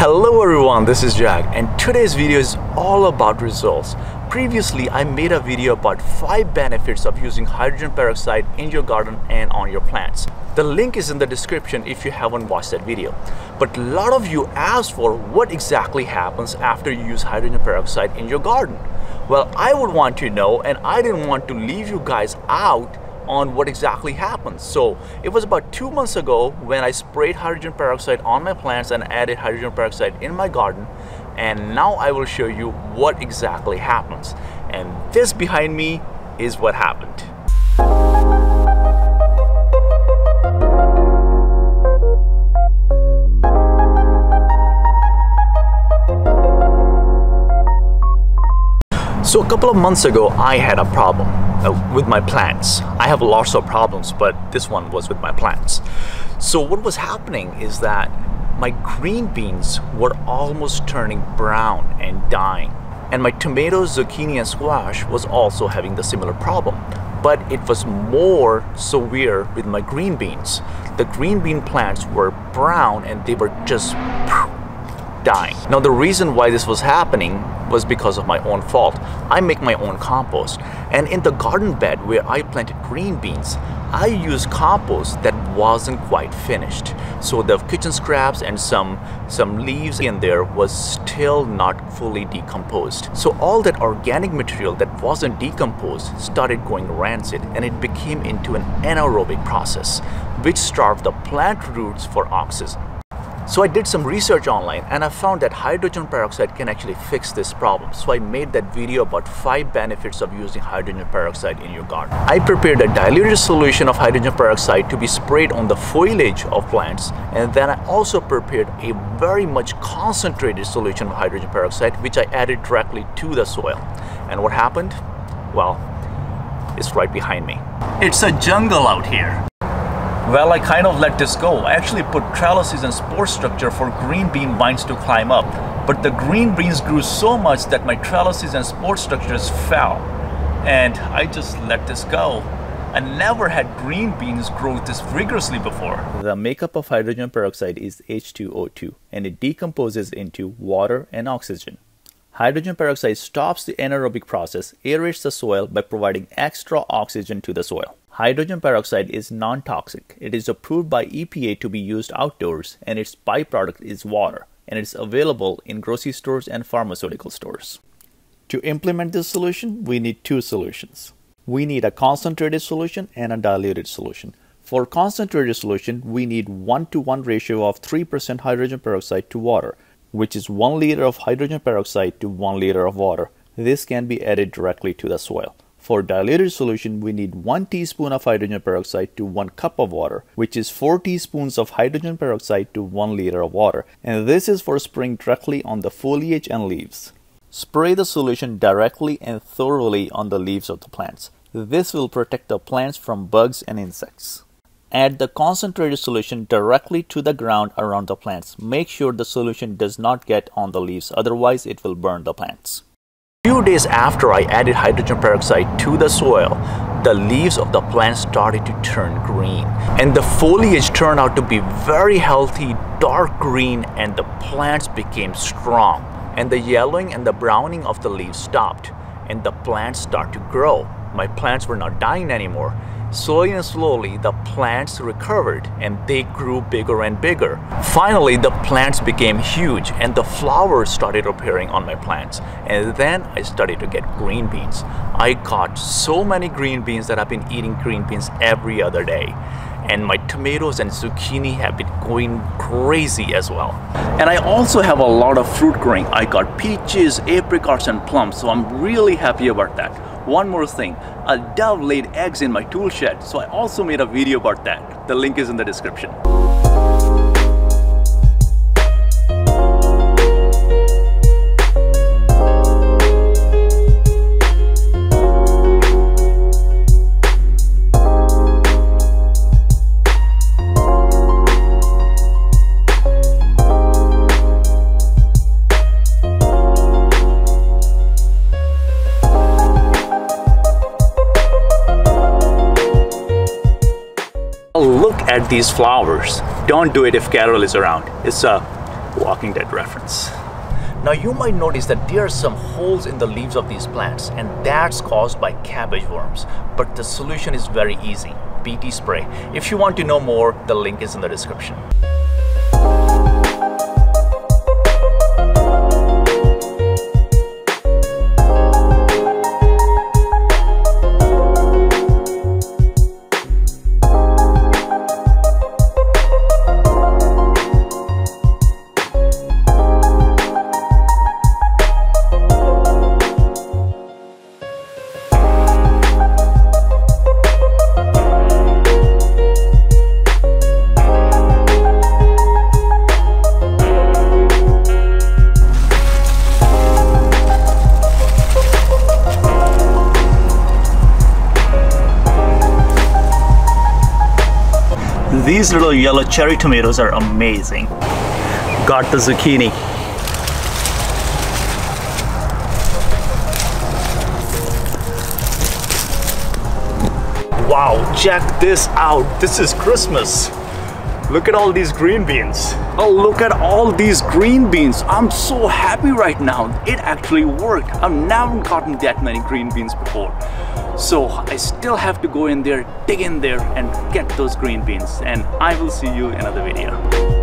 Hello everyone, this is Jag and today's video is all about results. Previously, I made a video about 5 benefits of using hydrogen peroxide in your garden and on your plants. The link is in the description if you haven't watched that video. But a lot of you asked for what exactly happens after you use hydrogen peroxide in your garden. Well, I would want to know and I didn't want to leave you guys out on what exactly happens. So it was about two months ago when I sprayed hydrogen peroxide on my plants and added hydrogen peroxide in my garden. And now I will show you what exactly happens. And this behind me is what happened. So a couple of months ago, I had a problem uh, with my plants. I have lots of problems, but this one was with my plants. So what was happening is that my green beans were almost turning brown and dying. And my tomatoes, zucchini, and squash was also having the similar problem. But it was more severe with my green beans. The green bean plants were brown and they were just dying. Now the reason why this was happening was because of my own fault. I make my own compost and in the garden bed where I planted green beans, I used compost that wasn't quite finished. So the kitchen scraps and some, some leaves in there was still not fully decomposed. So all that organic material that wasn't decomposed started going rancid and it became into an anaerobic process which starved the plant roots for oxygen. So I did some research online and I found that hydrogen peroxide can actually fix this problem. So I made that video about 5 benefits of using hydrogen peroxide in your garden. I prepared a diluted solution of hydrogen peroxide to be sprayed on the foliage of plants and then I also prepared a very much concentrated solution of hydrogen peroxide which I added directly to the soil. And what happened? Well, it's right behind me. It's a jungle out here. Well, I kind of let this go. I actually put trellises and support structure for green bean vines to climb up. But the green beans grew so much that my trellises and support structures fell. And I just let this go. I never had green beans grow this vigorously before. The makeup of hydrogen peroxide is H2O2 and it decomposes into water and oxygen. Hydrogen peroxide stops the anaerobic process, aerates the soil by providing extra oxygen to the soil. Hydrogen peroxide is non-toxic. It is approved by EPA to be used outdoors and its byproduct is water and it's available in grocery stores and pharmaceutical stores. To implement this solution, we need two solutions. We need a concentrated solution and a diluted solution. For concentrated solution, we need 1 to 1 ratio of 3% hydrogen peroxide to water, which is 1 liter of hydrogen peroxide to 1 liter of water. This can be added directly to the soil. For diluted solution, we need 1 teaspoon of hydrogen peroxide to 1 cup of water, which is 4 teaspoons of hydrogen peroxide to 1 liter of water. And this is for spraying directly on the foliage and leaves. Spray the solution directly and thoroughly on the leaves of the plants. This will protect the plants from bugs and insects. Add the concentrated solution directly to the ground around the plants. Make sure the solution does not get on the leaves, otherwise it will burn the plants. Few days after I added hydrogen peroxide to the soil, the leaves of the plant started to turn green. And the foliage turned out to be very healthy, dark green, and the plants became strong. And the yellowing and the browning of the leaves stopped, and the plants started to grow. My plants were not dying anymore Slowly and slowly, the plants recovered and they grew bigger and bigger. Finally, the plants became huge and the flowers started appearing on my plants. And then I started to get green beans. I got so many green beans that I've been eating green beans every other day and my tomatoes and zucchini have been going crazy as well. And I also have a lot of fruit growing. I got peaches, apricots and plums, so I'm really happy about that. One more thing, a dove laid eggs in my tool shed, so I also made a video about that. The link is in the description. These flowers. Don't do it if Carol is around. It's a Walking Dead reference. Now you might notice that there are some holes in the leaves of these plants and that's caused by cabbage worms. But the solution is very easy, BT spray. If you want to know more, the link is in the description. These little yellow cherry tomatoes are amazing. Got the zucchini. Wow, check this out. This is Christmas. Look at all these green beans. Oh, look at all these green beans. I'm so happy right now. It actually worked. I've never gotten that many green beans before. So I still have to go in there, dig in there and get those green beans. And I will see you in another video.